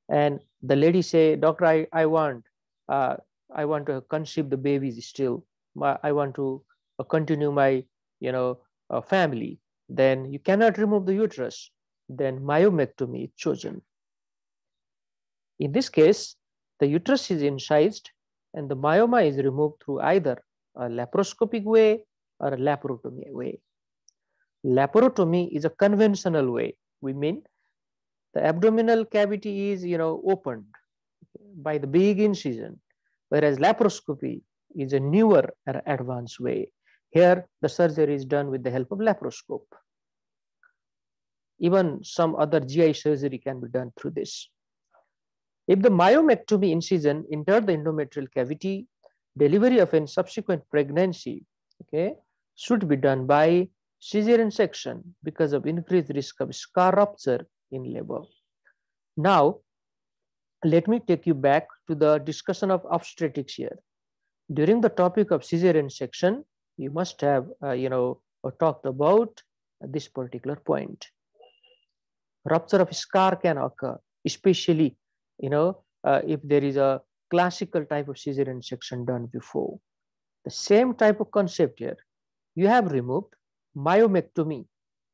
And the lady say, doctor, I, I want uh, I want to conceive the babies still. I want to uh, continue my, you know, uh, family. Then you cannot remove the uterus. Then myomectomy is chosen. In this case, the uterus is incised and the myoma is removed through either a laparoscopic way or a laparotomy way. Laparotomy is a conventional way. We mean the abdominal cavity is, you know, opened by the big incision whereas laparoscopy is a newer or advanced way. Here, the surgery is done with the help of laparoscope. Even some other GI surgery can be done through this. If the myomectomy incision entered the endometrial cavity, delivery of a subsequent pregnancy okay, should be done by cesarean section because of increased risk of scar rupture in labor. Now, let me take you back to the discussion of obstetrics here. During the topic of cesarean section, you must have, uh, you know, uh, talked about this particular point. Rupture of scar can occur, especially, you know, uh, if there is a classical type of cesarean section done before. The same type of concept here. You have removed myomectomy,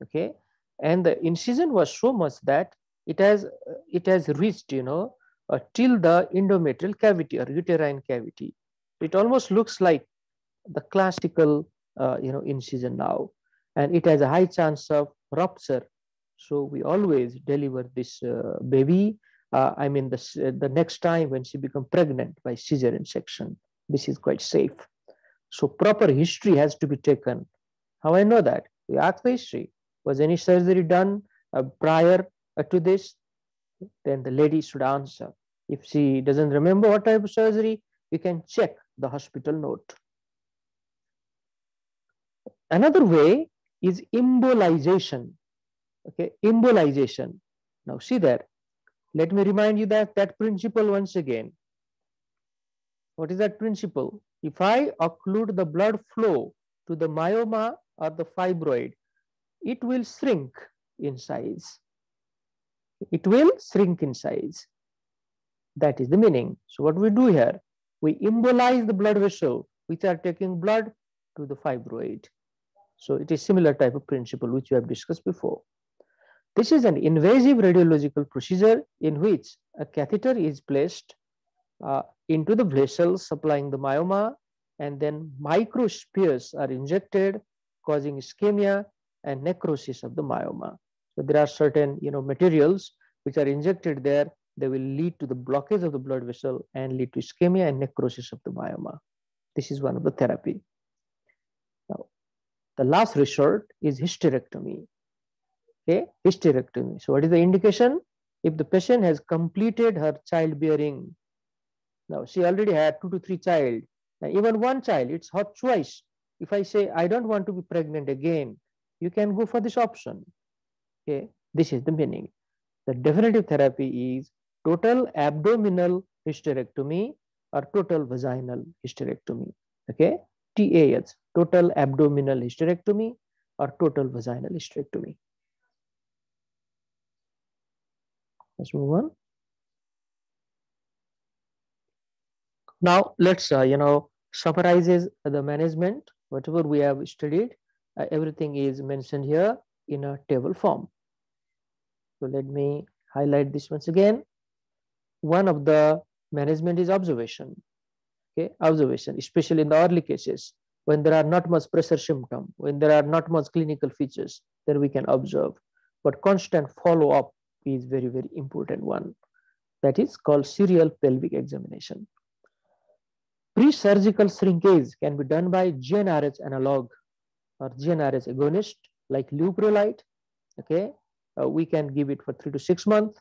okay, and the incision was so much that it has it has reached, you know, uh, till the endometrial cavity or uterine cavity. It almost looks like the classical, uh, you know, incision now, and it has a high chance of rupture. So we always deliver this uh, baby. Uh, I mean, the, the next time when she become pregnant by cesarean section, this is quite safe. So proper history has to be taken. How I know that? We ask the history. Was any surgery done uh, prior uh, to this? Then the lady should answer. If she doesn't remember what type of surgery, you can check the hospital note. Another way is embolization. Okay, embolization. Now see there. Let me remind you that that principle once again. What is that principle? If I occlude the blood flow to the myoma or the fibroid, it will shrink in size. It will shrink in size. That is the meaning. So what we do here, we embolize the blood vessel which are taking blood to the fibroid. So it is similar type of principle which we have discussed before. This is an invasive radiological procedure in which a catheter is placed uh, into the vessels supplying the myoma and then microspheres are injected causing ischemia and necrosis of the myoma. So there are certain you know materials which are injected there they will lead to the blockage of the blood vessel and lead to ischemia and necrosis of the myoma. This is one of the therapy. Now, the last resort is hysterectomy. Okay, hysterectomy. So what is the indication? If the patient has completed her childbearing, now she already had two to three child, and even one child, it's her choice. If I say I don't want to be pregnant again, you can go for this option. Okay, this is the meaning. The definitive therapy is total abdominal hysterectomy or total vaginal hysterectomy. Okay, TAH, total abdominal hysterectomy or total vaginal hysterectomy. Let's move on. Now let's uh, you know summarizes the management. Whatever we have studied, uh, everything is mentioned here in a table form. So let me highlight this once again. One of the management is observation. Okay, observation, especially in the early cases when there are not much pressure symptom, when there are not much clinical features, then we can observe. But constant follow-up is very, very important one. That is called serial pelvic examination. Pre-surgical shrinkage can be done by GnRH analog or GnRH agonist like leuprolide. Okay, uh, we can give it for three to six months,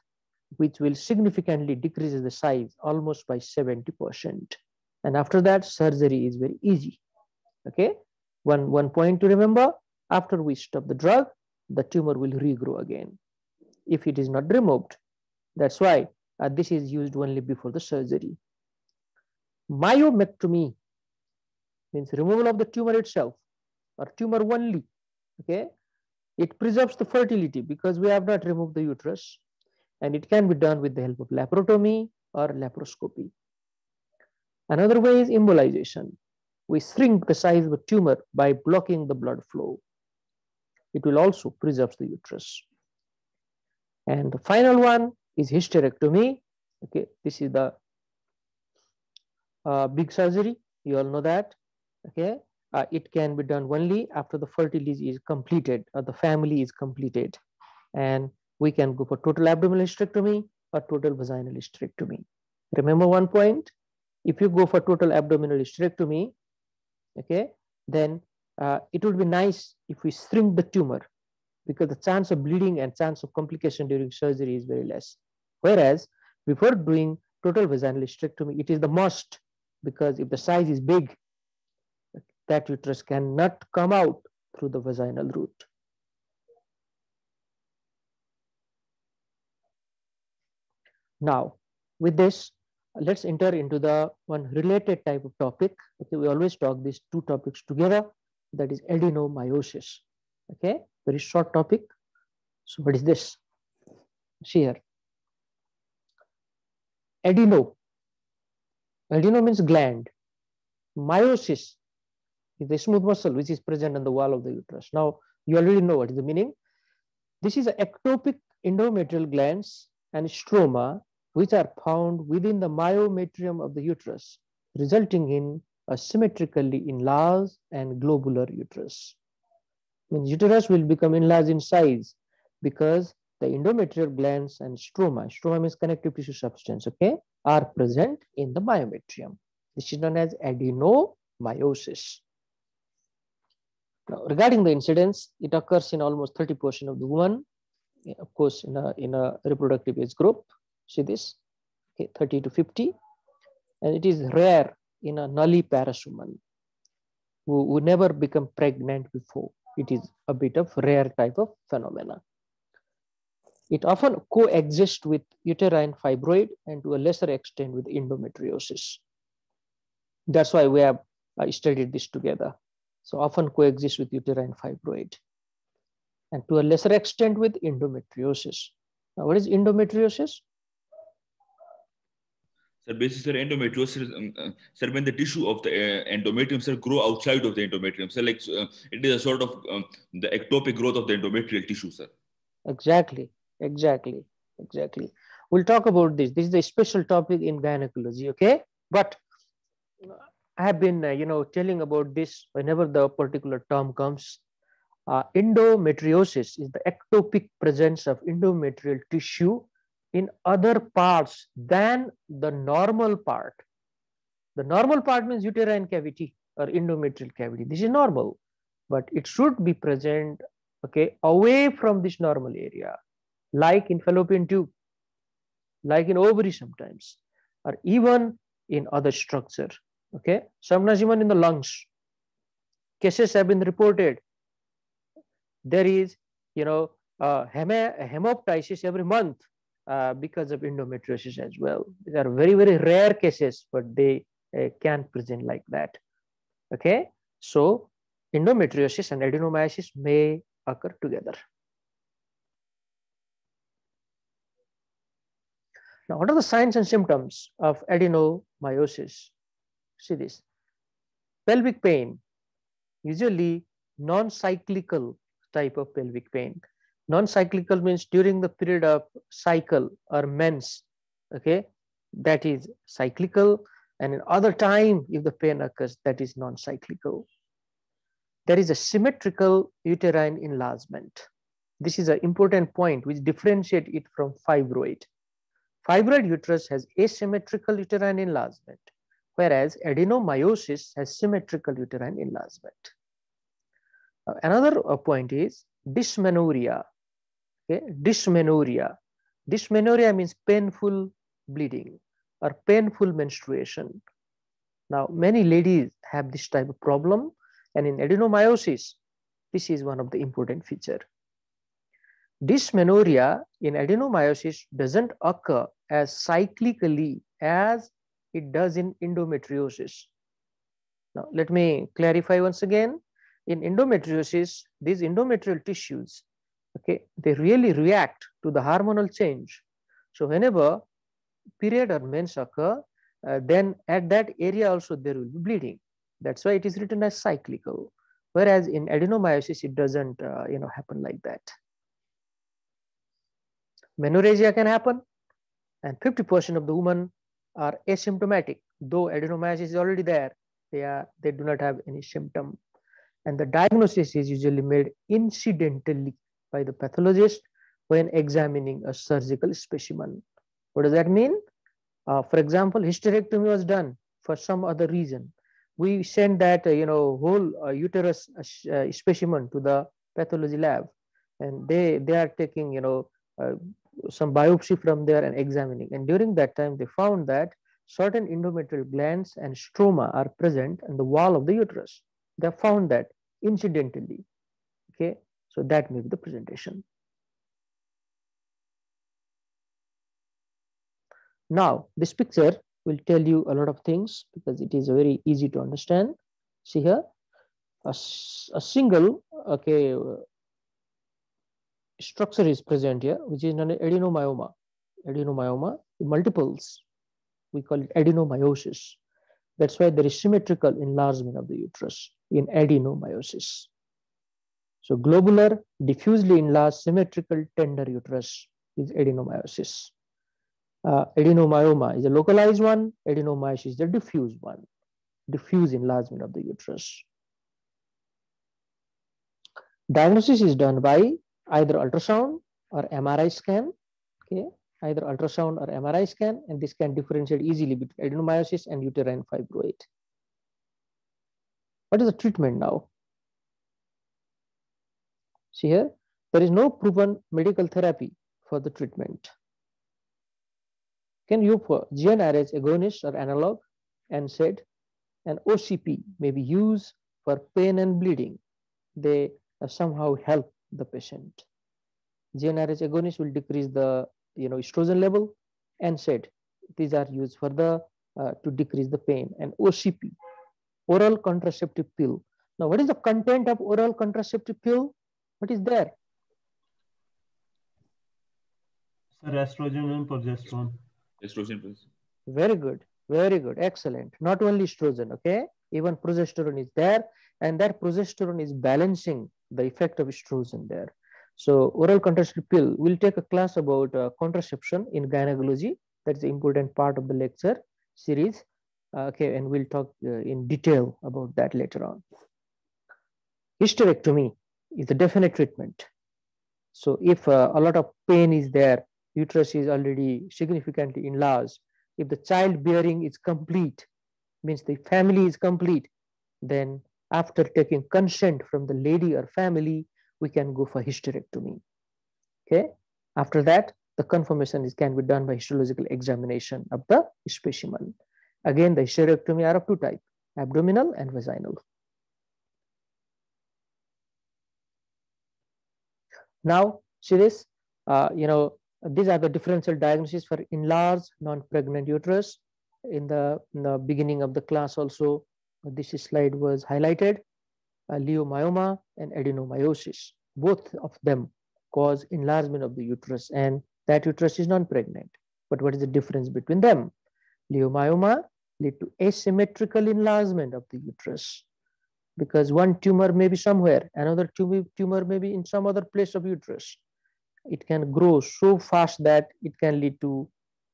which will significantly decrease the size almost by 70%. And after that, surgery is very easy. Okay, one, one point to remember, after we stop the drug, the tumor will regrow again if it is not removed. That's why uh, this is used only before the surgery. Myomectomy means removal of the tumor itself or tumor only. Okay, it preserves the fertility because we have not removed the uterus and it can be done with the help of laparotomy or laparoscopy. Another way is embolization. We shrink the size of a tumor by blocking the blood flow. It will also preserve the uterus. And the final one is hysterectomy. Okay, this is the uh, big surgery. You all know that. Okay, uh, it can be done only after the fertility is completed or the family is completed. And we can go for total abdominal hysterectomy or total vaginal hysterectomy. Remember one point, if you go for total abdominal hysterectomy, okay, then uh, it would be nice if we shrink the tumor because the chance of bleeding and chance of complication during surgery is very less. Whereas before doing total vaginal hysterectomy, it is the must because if the size is big, that uterus cannot come out through the vaginal route. Now, with this, let's enter into the one related type of topic. Okay, we always talk these two topics together. That is adenomyosis. Okay, very short topic. So what is this? See here. Adeno. Adeno means gland. Myosis is the smooth muscle which is present on the wall of the uterus. Now, you already know what is the meaning. This is an ectopic endometrial glands and stroma which are found within the myometrium of the uterus, resulting in a symmetrically enlarged and globular uterus. When uterus will become enlarged in size because the endometrial glands and stroma, stroma means connective tissue substance, okay, are present in the myometrium. This is known as adenomyosis. Now, regarding the incidence, it occurs in almost 30% of the women, of course, in a, in a reproductive age group. See this, okay, 30 to 50. And it is rare in a nulliparous woman who, who never become pregnant before. It is a bit of rare type of phenomena. It often coexists with uterine fibroid and to a lesser extent with endometriosis. That's why we have uh, studied this together. So often coexist with uterine fibroid and to a lesser extent with endometriosis. Now, what is endometriosis? Sir, basically, sir, endometriosis, um, uh, sir, when the tissue of the uh, endometrium, sir, grow outside of the endometrium, sir, like uh, it is a sort of um, the ectopic growth of the endometrial tissue, sir. Exactly, exactly, exactly. We'll talk about this. This is a special topic in gynecology, okay? But I have been, uh, you know, telling about this whenever the particular term comes. Uh, endometriosis is the ectopic presence of endometrial tissue in other parts than the normal part. The normal part means uterine cavity or endometrial cavity. This is normal, but it should be present, okay, away from this normal area, like in fallopian tube, like in ovary sometimes, or even in other structure, okay? Even in the lungs. Cases have been reported. There is, you know, uh, hemoptysis every month uh, because of endometriosis as well. These are very, very rare cases, but they uh, can present like that. Okay, so endometriosis and adenomyosis may occur together. Now, what are the signs and symptoms of adenomyosis? This. Pelvic pain, usually non-cyclical type of pelvic pain. Non-cyclical means during the period of cycle or mens okay? That is cyclical. And in other time if the pain occurs that is non-cyclical. There is a symmetrical uterine enlargement. This is an important point which differentiate it from fibroid. Fibroid uterus has asymmetrical uterine enlargement whereas adenomyosis has symmetrical uterine enlargement uh, another point is dysmenorrhea Okay, dysmenorrhea. Dysmenorrhea means painful bleeding or painful menstruation. Now, many ladies have this type of problem, and in adenomyosis, this is one of the important feature. Dysmenorrhea in adenomyosis doesn't occur as cyclically as it does in endometriosis. Now, let me clarify once again. In endometriosis, these endometrial tissues okay they really react to the hormonal change so whenever period or mens occur uh, then at that area also there will be bleeding that's why it is written as cyclical whereas in adenomyosis it doesn't uh, you know happen like that menorrhagia can happen and 50% of the women are asymptomatic though adenomyosis is already there they are they do not have any symptom and the diagnosis is usually made incidentally by the pathologist when examining a surgical specimen. What does that mean? Uh, for example, hysterectomy was done for some other reason. We send that, uh, you know, whole uh, uterus uh, uh, specimen to the pathology lab and they, they are taking, you know, uh, some biopsy from there and examining. And during that time, they found that certain endometrial glands and stroma are present in the wall of the uterus. They found that incidentally. Okay, so that may be the presentation. Now, this picture will tell you a lot of things because it is very easy to understand. See here, a, a single okay structure is present here, which is an adenomyoma. Adenomyoma, multiples, we call it adenomyosis. That's why there is symmetrical enlargement of the uterus in adenomyosis. So globular, diffusely enlarged, symmetrical tender uterus is adenomyosis. Uh, adenomyoma is a localized one. Adenomyosis is the diffuse one, diffuse enlargement of the uterus. Diagnosis is done by either ultrasound or MRI scan. Okay, either ultrasound or MRI scan, and this can differentiate easily between adenomyosis and uterine fibroid. What is the treatment now? See here, there is no proven medical therapy for the treatment. Can you for GnRH agonist or analog NSAID an OCP may be used for pain and bleeding. They somehow help the patient. GnRH agonist will decrease the you know estrogen level NSAID these are used for the uh, to decrease the pain and OCP oral contraceptive pill. Now what is the content of oral contraceptive pill? What is there? Sir, estrogen and progesterone. Estrogen. plus- Very good. Very good. Excellent. Not only estrogen, okay? Even progesterone is there, and that progesterone is balancing the effect of estrogen there. So oral contraceptive pill, we'll take a class about uh, contraception in gynecology. That's the important part of the lecture series. Uh, okay, and we'll talk uh, in detail about that later on. Hysterectomy is a definite treatment. So if uh, a lot of pain is there, uterus is already significantly enlarged, if the childbearing is complete, means the family is complete, then after taking consent from the lady or family, we can go for hysterectomy. Okay. After that, the confirmation is can be done by histological examination of the specimen. Again, the hysterectomy are of two types, abdominal and vaginal. Now, see this, uh, you know, these are the differential diagnosis for enlarged non-pregnant uterus. In the, in the beginning of the class also, this slide was highlighted, uh, leiomyoma and adenomyosis. Both of them cause enlargement of the uterus and that uterus is non-pregnant. But what is the difference between them? Leiomyoma lead to asymmetrical enlargement of the uterus because one tumor may be somewhere, another tumor, tumor may be in some other place of uterus. It can grow so fast that it can lead to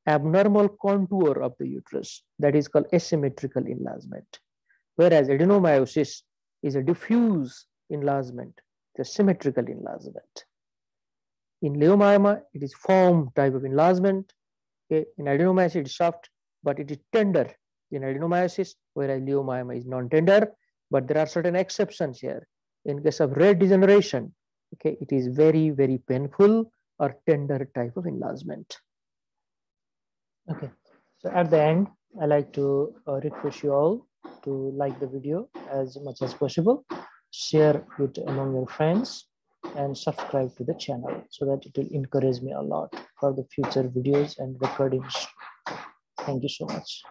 abnormal contour of the uterus that is called asymmetrical enlargement. Whereas adenomyosis is a diffuse enlargement, a symmetrical enlargement. In leiomyoma, it is form type of enlargement. Okay. In adenomyosis, it is soft, but it is tender in adenomyosis, whereas leiomyoma is non-tender. But there are certain exceptions here. In case of red degeneration, okay, it is very, very painful or tender type of enlargement. Okay, so at the end, I like to uh, request you all to like the video as much as possible, share it among your friends, and subscribe to the channel so that it will encourage me a lot for the future videos and recordings. Thank you so much.